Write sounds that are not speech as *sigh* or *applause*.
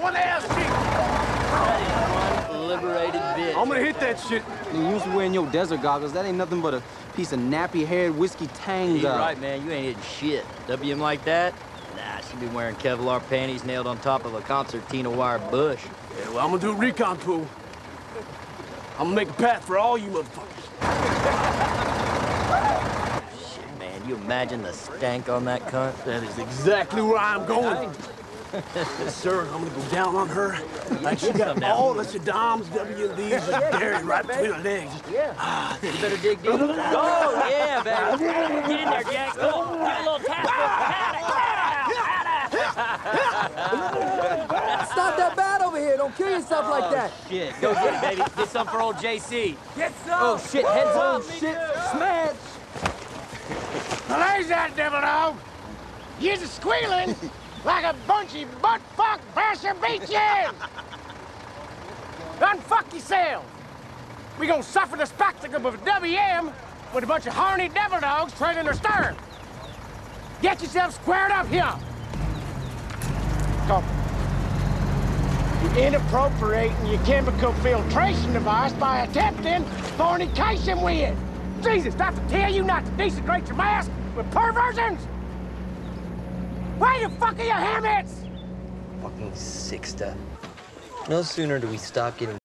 one ass liberated bitch. I'm gonna hit that shit. You used to wearing your desert goggles. That ain't nothing but a piece of nappy-haired whiskey tang. You're right, man. You ain't hitting shit. WM like that? Nah, she been wearing Kevlar panties nailed on top of a concertina wire bush. Yeah, well, I'm gonna do a recon pool. I'm gonna make a path for all you motherfuckers. Shit, man, you imagine the stank on that cunt? That is exactly where I'm going yes, sir. I'm gonna go down on her. Like she got down. all the Saddam's WMDs just buried right between her legs. Yeah. Ah, you better dig deep. *laughs* oh, yeah, baby. Get in there, Jack. Come on. Give it a little tap. Ah! Stop that bat over here. Don't kill yourself like oh, that. Shit. Go get it, baby. Get some for old JC. Get some. Oh, shit. Heads up. shit. Smash. Now that devil dog. You're squealing *laughs* like a bunchy butt-fuck basher beaches. Unfuck yourself. We gonna suffer the spectacle of a WM with a bunch of horny devil dogs trailing their stern. Get yourself squared up here. Come. You're inappropriating your chemical filtration device by attempting fornication with it. Jesus, I to tell you not to desecrate your mask with perversions? Where the fuck are your hammets? Fucking stuff. No sooner do we stop getting